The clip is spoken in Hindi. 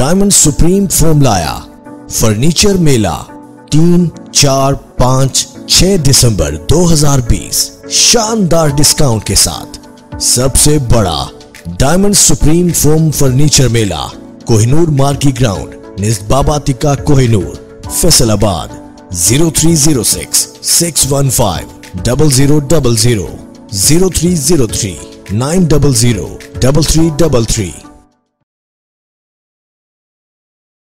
डायमंड सुप्रीम फोम लाया। फर्नीचर मेला, तीन, चार, पाँच, छह दिसंबर 2020 शानदार डिस्काउंट के साथ। सबसे बड़ा डायमंड सुप्रीम फोम फर्नीचर मेला, कोहिनूर मार्की ग्राउंड निज बाबा तिका Kohinoor, Faisalabad. Zero three zero six six one five, double zero double zero. Zero three zero three, nine double zero, double three double three.